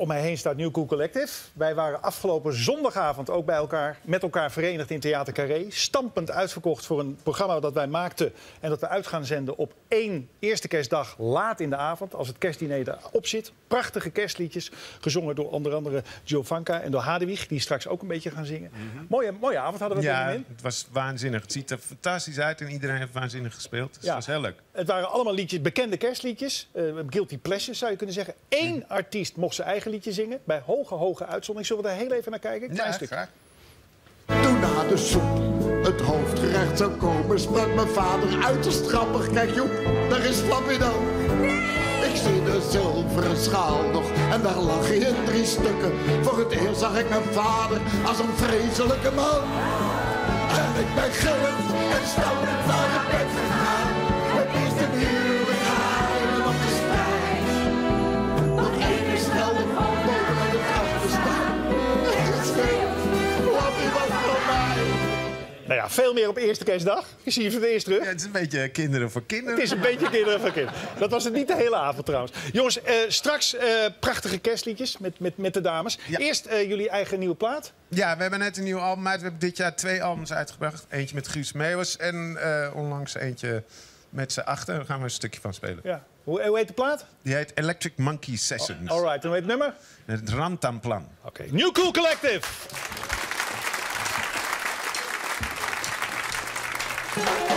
om mij heen staat New Cool Collective. Wij waren afgelopen zondagavond ook bij elkaar, met elkaar verenigd in Theater Carré. Stampend uitverkocht voor een programma dat wij maakten en dat we uit gaan zenden op één eerste kerstdag laat in de avond, als het kerstdiner erop zit. Prachtige kerstliedjes, gezongen door onder andere Giovanka en door Hadewig, die straks ook een beetje gaan zingen. mooie, mooie avond hadden we Ja, het was waanzinnig. Het ziet er fantastisch uit en iedereen heeft waanzinnig gespeeld. Dus Ja. het was heel leuk. Het waren allemaal liedjes, bekende kerstliedjes. eh, guilty pleasures zou je kunnen zeggen. Eén artiest mocht zijn eigen liedje zingen. Bij hoge, hoge uitzondering. Zullen we daar heel even naar kijken? Een klein Ja, stuk. graag. Toen na de soep het hoofdgerecht zou komen, sprak mijn vader uiterst grappig. Kijk Joep, daar is Flappy dan. Ik zie de zilveren schaal nog en daar lag hij in drie stukken. Voor het eerst zag ik mijn vader als een vreselijke man. En ik ben gillend en stampend naar de bed ja, veel meer op eerste kerstdag. Ik zie je voor het eerst terug. Ja, het is een beetje kinderen voor kinderen. Het is een beetje kinderen van kinderen. Dat was het niet de hele avond trouwens. Jongens, eh, straks eh, prachtige kerstliedjes met, met, met de dames. Ja. Eerst eh, jullie eigen nieuwe plaat. Ja, we hebben net een nieuw album uit. We hebben dit jaar twee albums uitgebracht. Eentje met Guus Meeuwis en onlangs eentje met z'n achter. Daar gaan we een stukje van spelen. Ja. Hoe, hoe heet de plaat? Die heet Electric Monkey Sessions. Alright, en hoe heet het nummer? Het Rantamplan. Oké, New Cool Collective. Thank you.